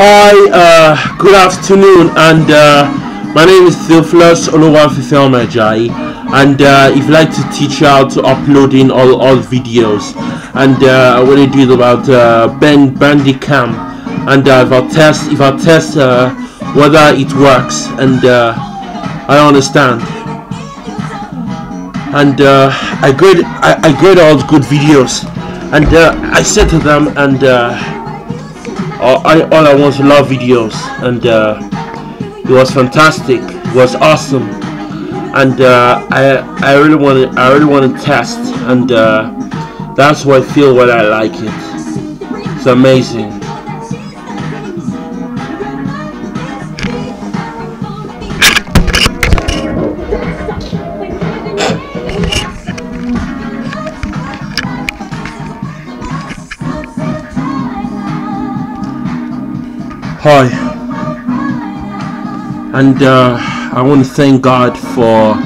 Hi, uh, good afternoon, and uh, my name is Theophilus Oluwafifehami Ajayi, and uh, if you like to teach how to uploading all, all videos, and uh, what I do is about uh, Bandicam, and uh, if I test if I test uh, whether it works, and uh, I understand, and I grade I, I grade all good videos, and I said to them, and. All I, all I want love videos and uh, it was fantastic it was awesome. And uh, I, I really want to I really want to test and uh, that's why I feel what I like it. It's amazing Hi, and uh, I want to thank God for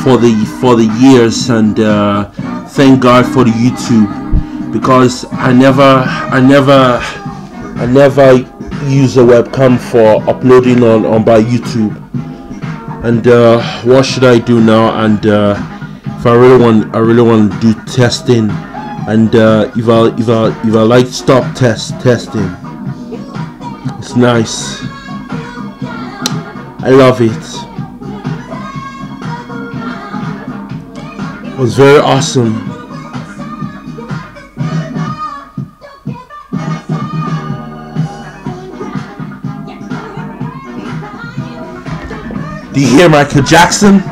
for the for the years and uh, thank God for the YouTube because I never I never I never use a webcam for uploading on on by YouTube. And uh, what should I do now? And uh, if I really want I really want to do testing, and uh, if I if I if I like stop test testing. It's nice. I love it. It was very awesome. Do you hear Michael Jackson?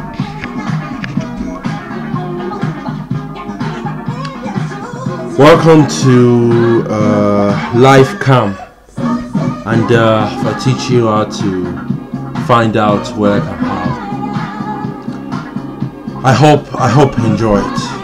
Welcome to uh, Livecam and uh, if I teach you how to find out where and how. I hope I hope you enjoy it.